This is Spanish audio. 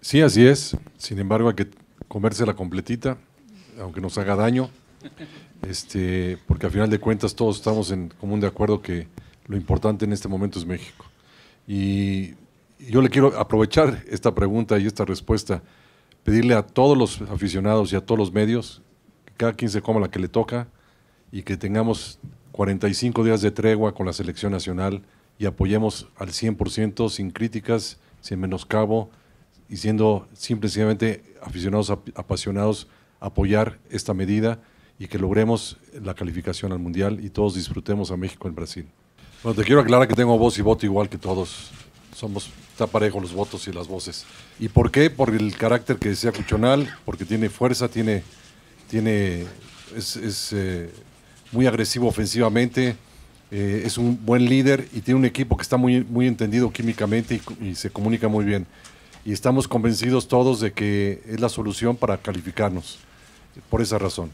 Sí, así es. Sin embargo, hay que comérsela completita, aunque nos haga daño. Este, porque al final de cuentas todos estamos en común de acuerdo que lo importante en este momento es México. Y yo le quiero aprovechar esta pregunta y esta respuesta, pedirle a todos los aficionados y a todos los medios que cada quien se coma la que le toca y que tengamos 45 días de tregua con la selección nacional y apoyemos al 100% sin críticas, sin menoscabo y siendo simplemente aficionados apasionados apoyar esta medida y que logremos la calificación al Mundial y todos disfrutemos a México en Brasil. Bueno, te quiero aclarar que tengo voz y voto igual que todos. Somos, está parejo los votos y las voces. ¿Y por qué? Por el carácter que decía Cuchonal, porque tiene fuerza, tiene, tiene, es, eh, muy agresivo ofensivamente, eh, es un buen líder y tiene un equipo que está muy, muy entendido químicamente y, se comunica muy bien. Y estamos convencidos todos de que es la solución para calificarnos, por esa razón.